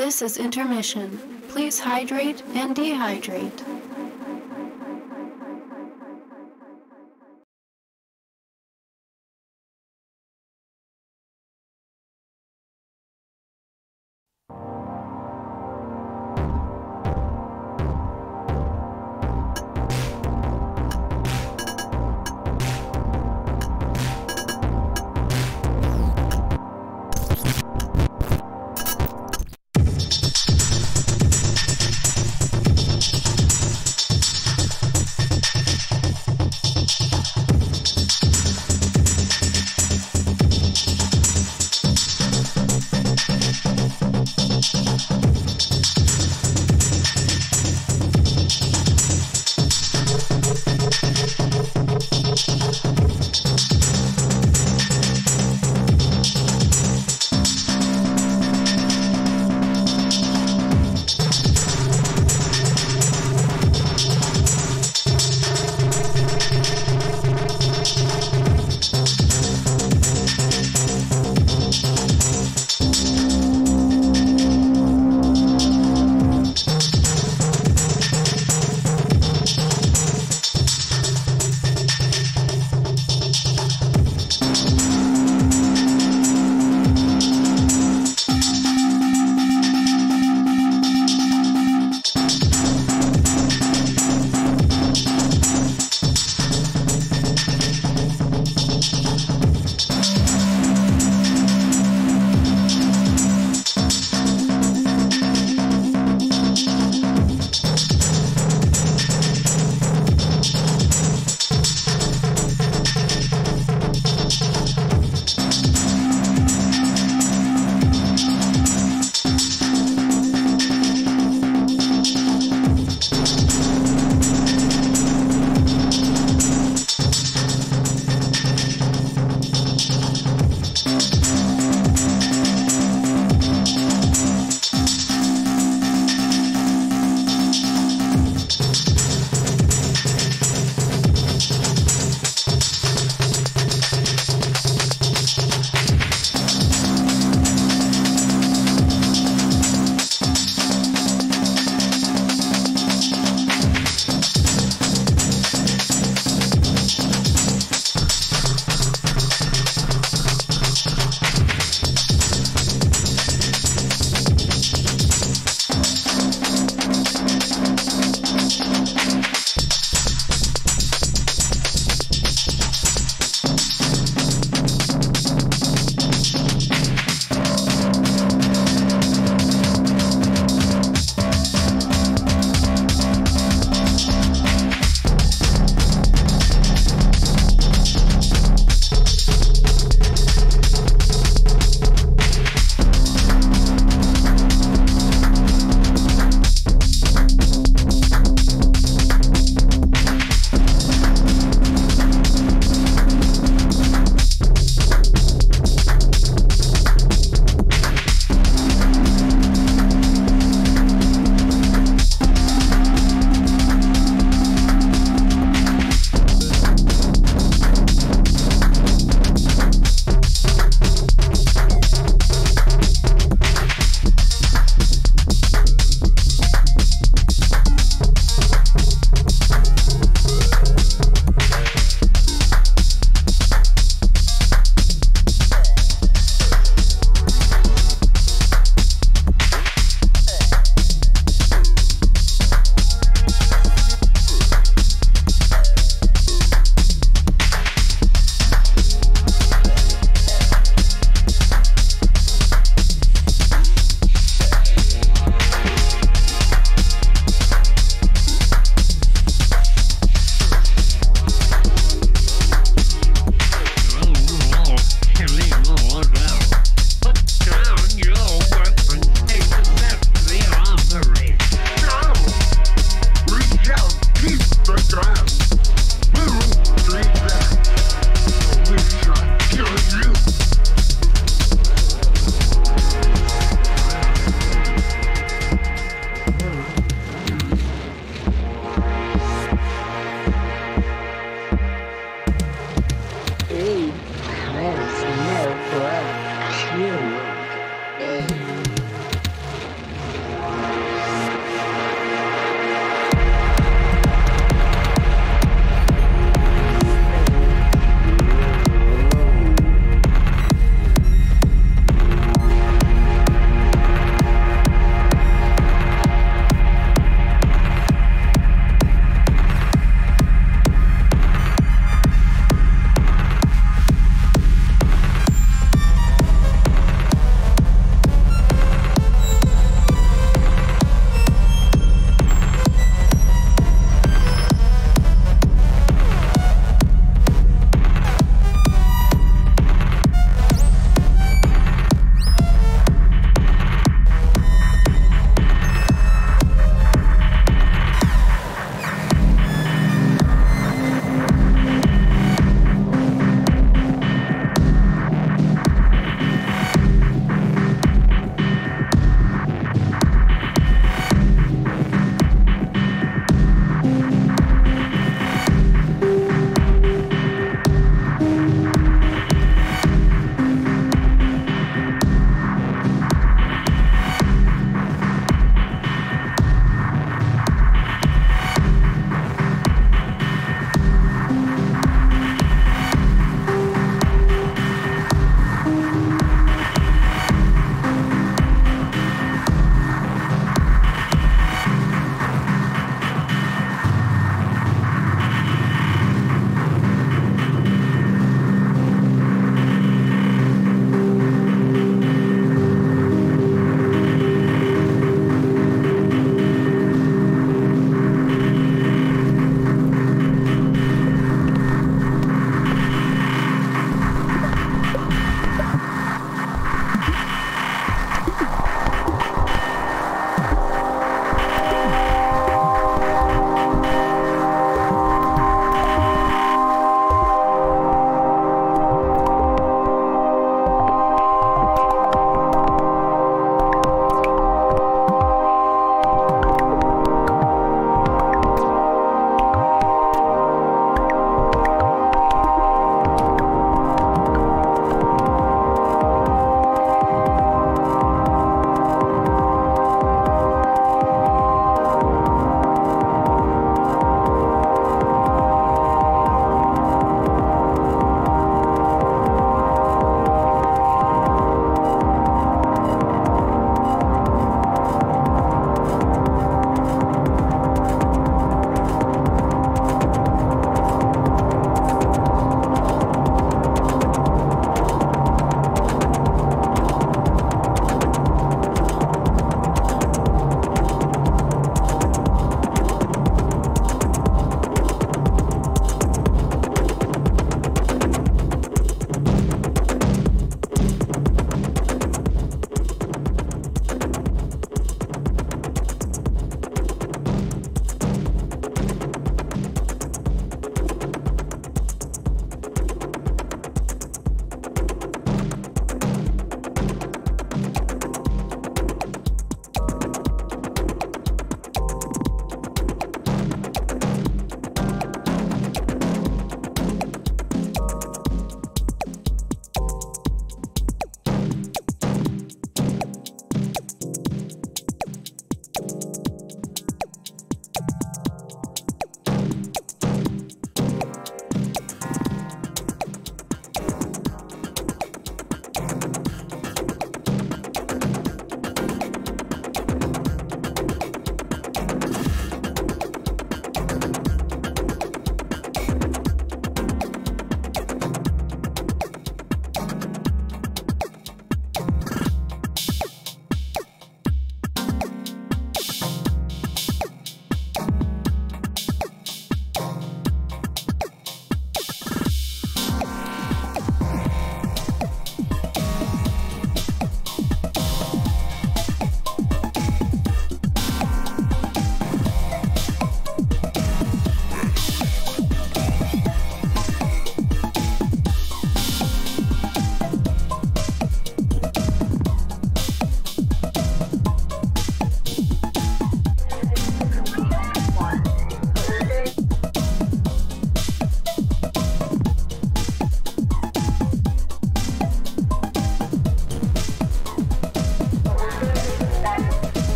This is intermission. Please hydrate and dehydrate.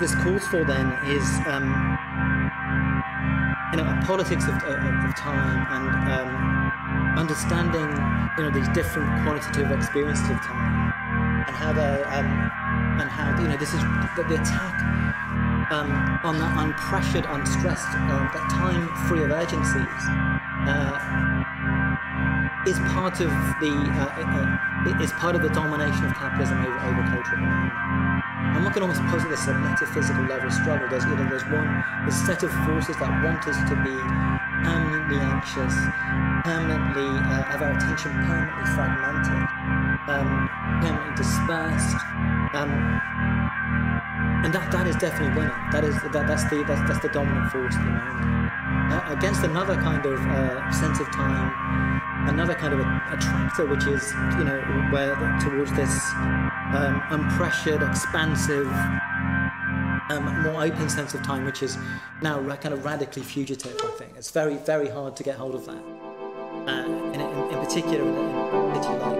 This calls for then is um, you know a politics of, of, of time and um, understanding you know these different qualitative experiences of time and how they um, and how you know this is the, the attack um, on that unpressured, unstressed, um, that time free of urgencies. Uh, is part of the uh, uh, is part of the domination of capitalism over, over culture. And one can almost posit this as a metaphysical level of struggle. There's you know there's one there's set of forces that want us to be permanently anxious, permanently uh, have our attention permanently fragmented, um, permanently dispersed. Um, and that, that is definitely winning. That is that, that's the that's, that's the dominant force moment. Uh, against another kind of uh, sense of time, another kind of attractor, which is you know where towards this um, unpressured, expansive, um, more open sense of time, which is now kind of radically fugitive. I think it's very very hard to get hold of that, uh, in, in, in particular in, a city like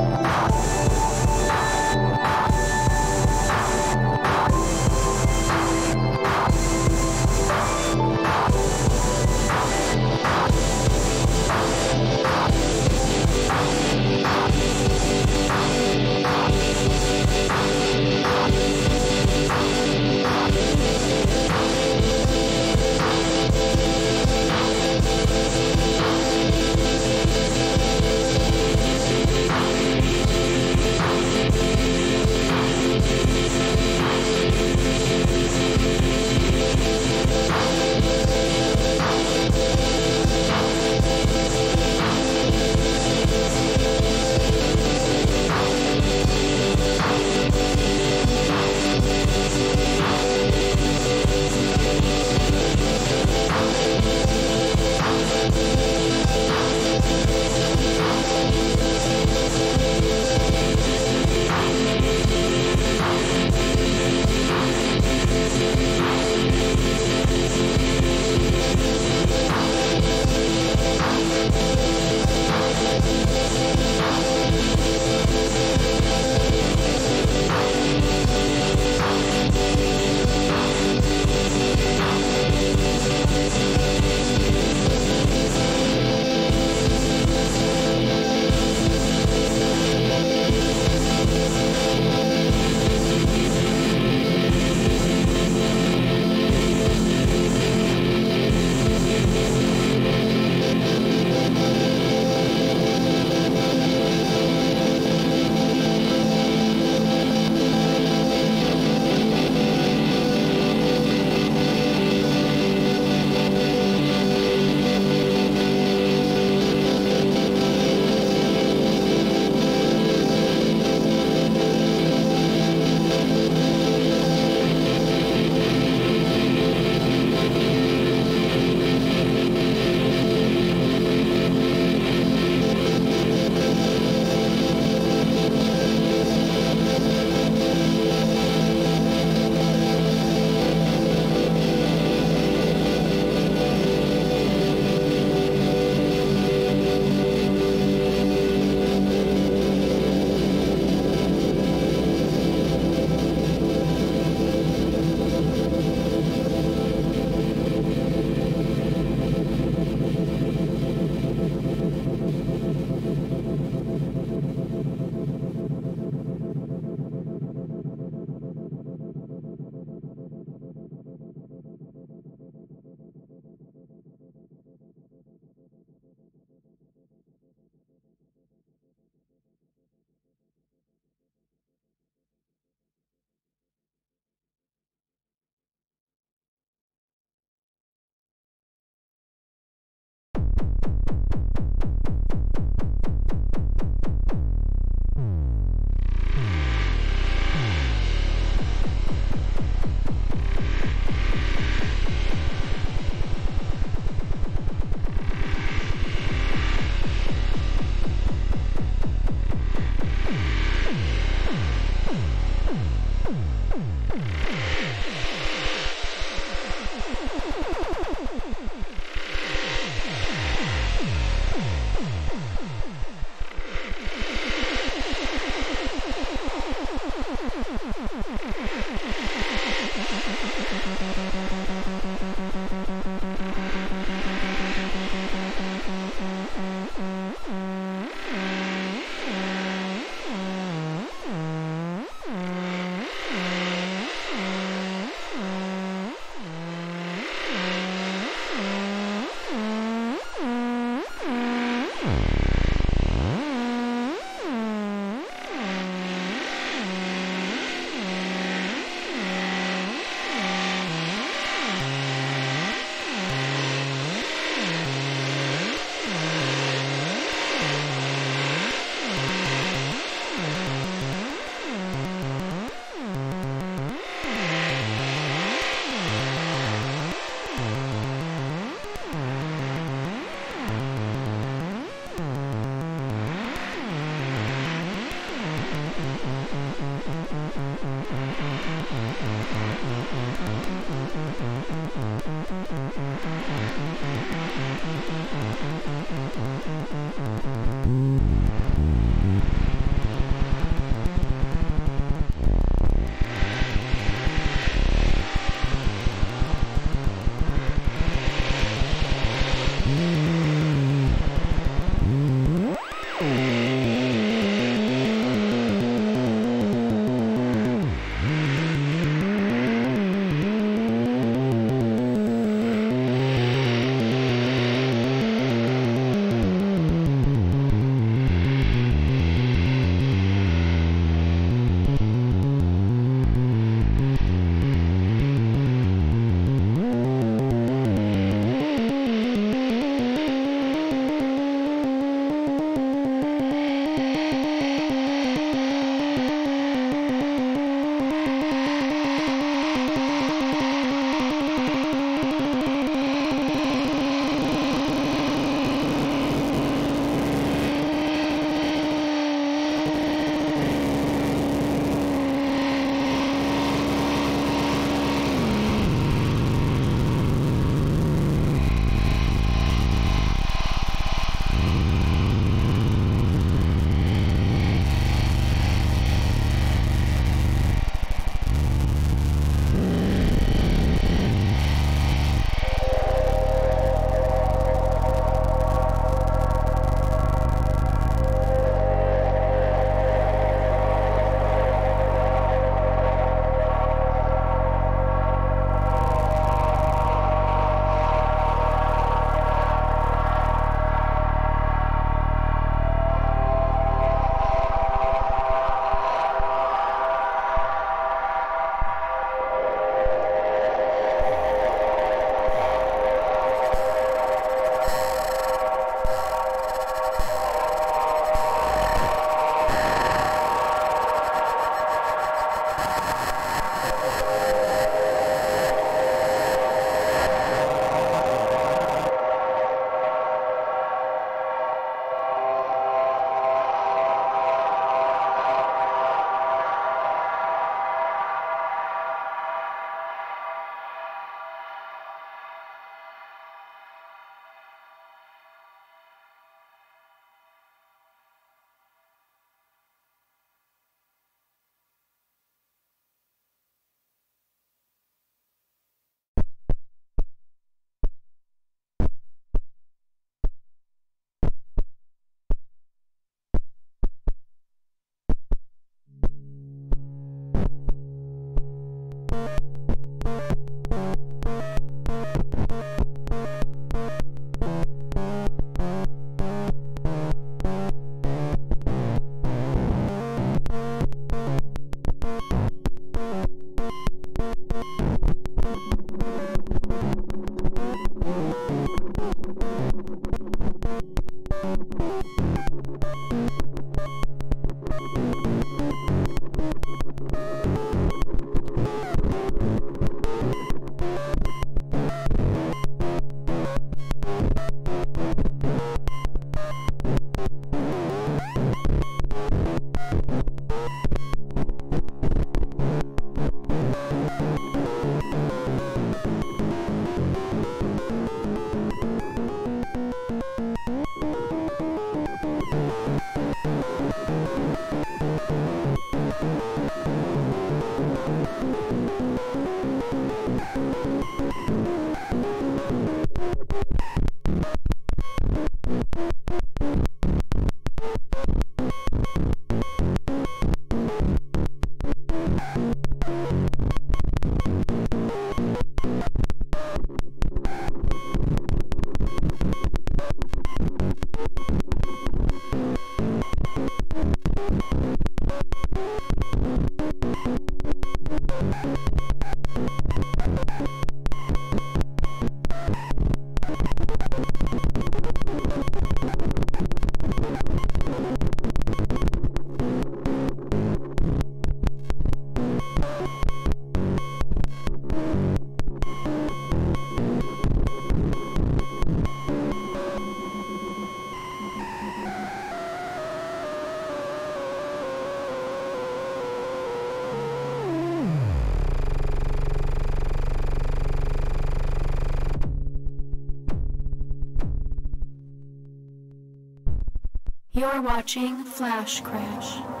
You're watching Flash Crash.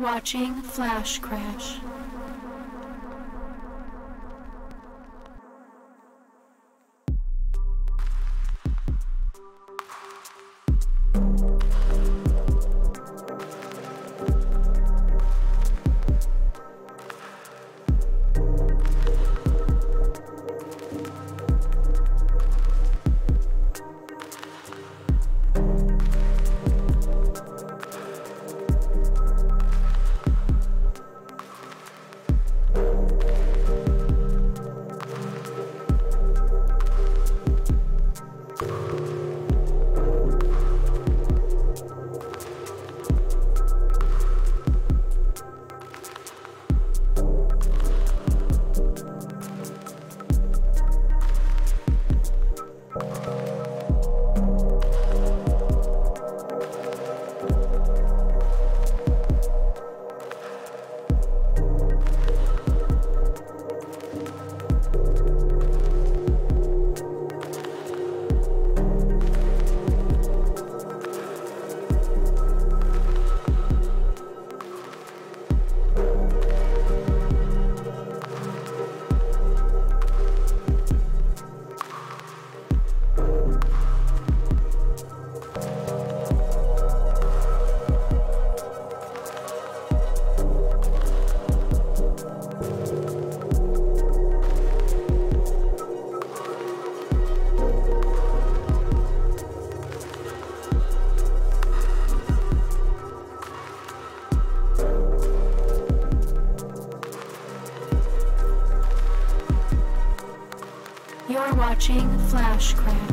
Watching Flash Crash. Watching Flash Crash.